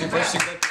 Depois 50